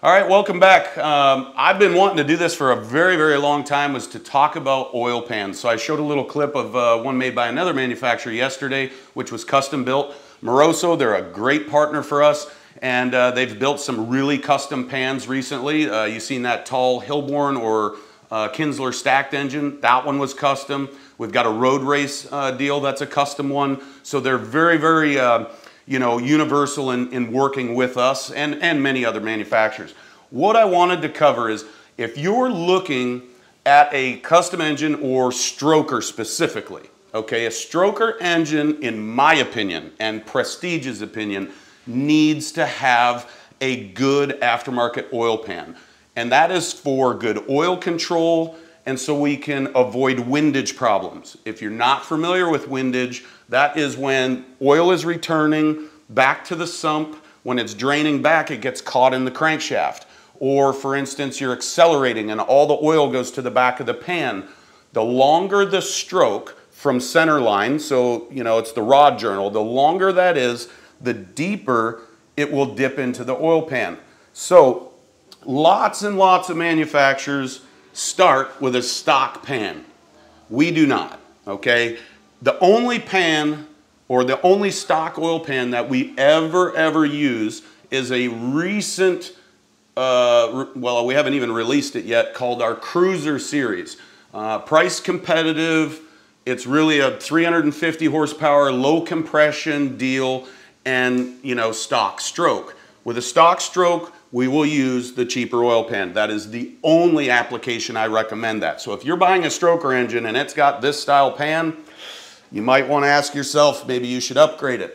All right, welcome back. Um, I've been wanting to do this for a very, very long time was to talk about oil pans. So I showed a little clip of uh, one made by another manufacturer yesterday, which was custom built. Moroso, they're a great partner for us and uh, they've built some really custom pans recently. Uh, you've seen that tall Hilborn or uh, Kinsler stacked engine. That one was custom. We've got a road race uh, deal that's a custom one. So they're very, very uh, you know, universal in, in working with us and, and many other manufacturers. What I wanted to cover is if you're looking at a custom engine or stroker specifically, okay, a stroker engine, in my opinion, and Prestige's opinion, needs to have a good aftermarket oil pan. And that is for good oil control and so we can avoid windage problems. If you're not familiar with windage, that is when oil is returning back to the sump. When it's draining back, it gets caught in the crankshaft. Or for instance, you're accelerating and all the oil goes to the back of the pan. The longer the stroke from center line, so you know it's the rod journal, the longer that is, the deeper it will dip into the oil pan. So lots and lots of manufacturers start with a stock pan. We do not, okay? The only pan or the only stock oil pan that we ever, ever use is a recent, uh, well, we haven't even released it yet, called our Cruiser Series. Uh, price competitive, it's really a 350 horsepower, low compression deal, and, you know, stock stroke. With a stock stroke, we will use the cheaper oil pan. That is the only application I recommend that. So if you're buying a stroker engine and it's got this style pan, you might want to ask yourself, maybe you should upgrade it.